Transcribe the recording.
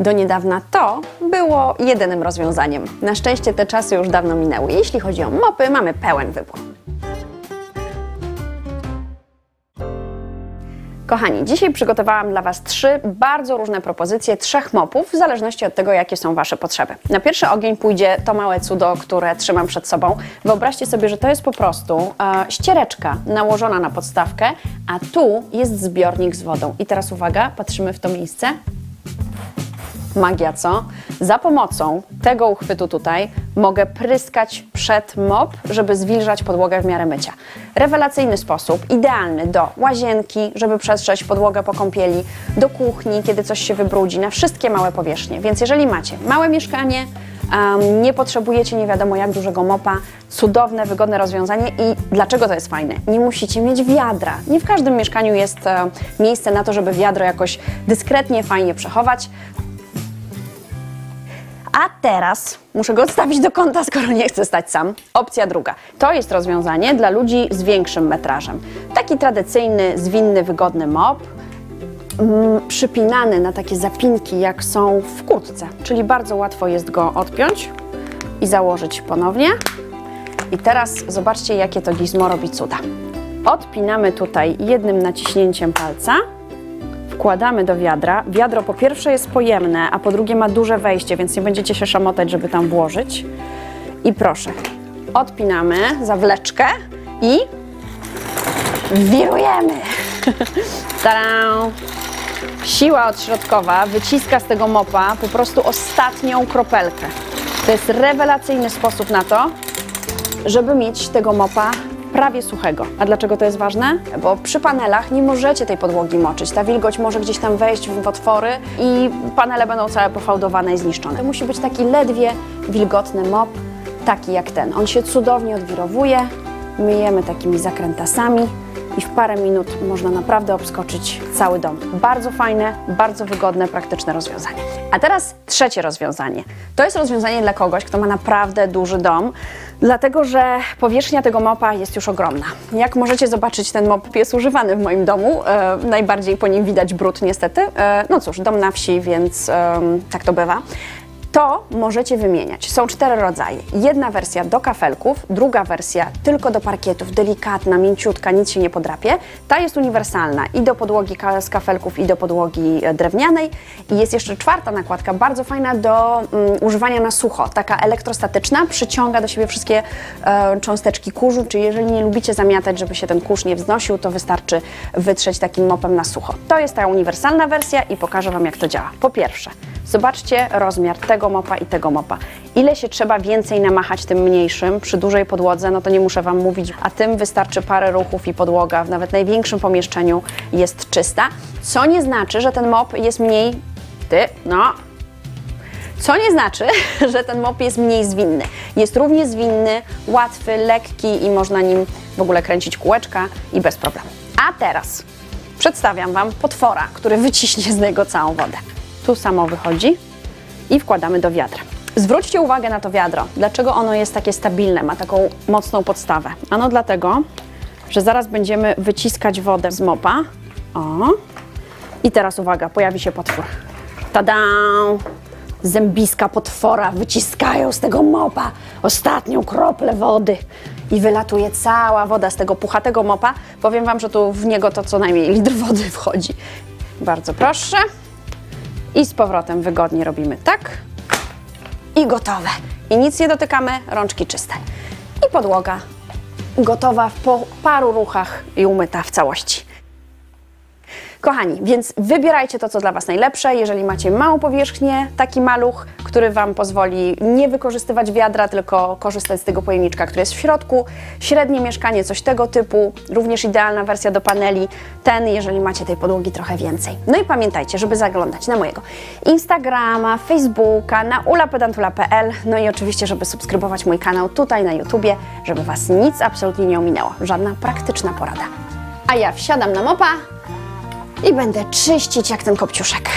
Do niedawna to było jedynym rozwiązaniem. Na szczęście te czasy już dawno minęły. Jeśli chodzi o mopy, mamy pełen wybór. Kochani, dzisiaj przygotowałam dla Was trzy bardzo różne propozycje trzech mopów, w zależności od tego, jakie są Wasze potrzeby. Na pierwszy ogień pójdzie to małe cudo, które trzymam przed sobą. Wyobraźcie sobie, że to jest po prostu e, ściereczka nałożona na podstawkę, a tu jest zbiornik z wodą. I teraz uwaga, patrzymy w to miejsce. Magia, co? Za pomocą tego uchwytu tutaj mogę pryskać przed mop, żeby zwilżać podłogę w miarę mycia. Rewelacyjny sposób, idealny do łazienki, żeby przetrzeć podłogę po kąpieli, do kuchni, kiedy coś się wybrudzi, na wszystkie małe powierzchnie. Więc jeżeli macie małe mieszkanie, um, nie potrzebujecie nie wiadomo jak dużego mopa, cudowne, wygodne rozwiązanie i dlaczego to jest fajne? Nie musicie mieć wiadra. Nie w każdym mieszkaniu jest e, miejsce na to, żeby wiadro jakoś dyskretnie, fajnie przechować. A teraz muszę go odstawić do kąta, skoro nie chcę stać sam. Opcja druga. To jest rozwiązanie dla ludzi z większym metrażem. Taki tradycyjny, zwinny, wygodny mop, mm, przypinany na takie zapinki, jak są w kurtce. Czyli bardzo łatwo jest go odpiąć i założyć ponownie. I teraz zobaczcie, jakie to gizmo robi cuda. Odpinamy tutaj jednym naciśnięciem palca wkładamy do wiadra. Wiadro po pierwsze jest pojemne, a po drugie ma duże wejście, więc nie będziecie się szamotać, żeby tam włożyć. I proszę, odpinamy zawleczkę i wirujemy. Tadam! Siła odśrodkowa wyciska z tego mopa po prostu ostatnią kropelkę. To jest rewelacyjny sposób na to, żeby mieć tego mopa prawie suchego. A dlaczego to jest ważne? Bo przy panelach nie możecie tej podłogi moczyć. Ta wilgoć może gdzieś tam wejść w otwory i panele będą całe pofałdowane i zniszczone. To musi być taki ledwie wilgotny mop, taki jak ten. On się cudownie odwirowuje, myjemy takimi zakrętasami i w parę minut można naprawdę obskoczyć cały dom. Bardzo fajne, bardzo wygodne, praktyczne rozwiązanie. A teraz trzecie rozwiązanie. To jest rozwiązanie dla kogoś, kto ma naprawdę duży dom, dlatego że powierzchnia tego mopa jest już ogromna. Jak możecie zobaczyć, ten mop jest używany w moim domu. E, najbardziej po nim widać brud niestety. E, no cóż, dom na wsi, więc e, tak to bywa to możecie wymieniać. Są cztery rodzaje. Jedna wersja do kafelków, druga wersja tylko do parkietów, delikatna, mięciutka, nic się nie podrapie. Ta jest uniwersalna i do podłogi z kafelków, i do podłogi e, drewnianej. I jest jeszcze czwarta nakładka, bardzo fajna do um, używania na sucho, taka elektrostatyczna, przyciąga do siebie wszystkie e, cząsteczki kurzu, czyli jeżeli nie lubicie zamiatać, żeby się ten kurz nie wznosił, to wystarczy wytrzeć takim mopem na sucho. To jest ta uniwersalna wersja i pokażę Wam jak to działa. Po pierwsze, zobaczcie rozmiar tego mopa i tego mopa. Ile się trzeba więcej namachać tym mniejszym przy dużej podłodze, no to nie muszę Wam mówić, a tym wystarczy parę ruchów i podłoga w nawet największym pomieszczeniu jest czysta, co nie znaczy, że ten mop jest mniej, ty, no, co nie znaczy, że ten mop jest mniej zwinny. Jest równie zwinny, łatwy, lekki i można nim w ogóle kręcić kółeczka i bez problemu. A teraz przedstawiam Wam potwora, który wyciśnie z niego całą wodę. Tu samo wychodzi i wkładamy do wiadra. Zwróćcie uwagę na to wiadro. Dlaczego ono jest takie stabilne, ma taką mocną podstawę? Ano dlatego, że zaraz będziemy wyciskać wodę z mopa. O. I teraz uwaga, pojawi się potwór. Tada! Zębiska potwora wyciskają z tego mopa ostatnią kroplę wody i wylatuje cała woda z tego puchatego mopa. Powiem Wam, że tu w niego to co najmniej litr wody wchodzi. Bardzo proszę. I z powrotem wygodnie robimy tak. I gotowe. I nic nie dotykamy, rączki czyste. I podłoga gotowa po paru ruchach i umyta w całości. Kochani, więc wybierajcie to, co dla Was najlepsze. Jeżeli macie małą powierzchnię, taki maluch, który Wam pozwoli nie wykorzystywać wiadra, tylko korzystać z tego pojemniczka, który jest w środku. Średnie mieszkanie, coś tego typu. Również idealna wersja do paneli. Ten, jeżeli macie tej podłogi trochę więcej. No i pamiętajcie, żeby zaglądać na mojego Instagrama, Facebooka, na ulapedantula.pl, no i oczywiście, żeby subskrybować mój kanał tutaj na YouTubie, żeby Was nic absolutnie nie ominęło. Żadna praktyczna porada. A ja wsiadam na mopa i będę czyścić jak ten kopciuszek.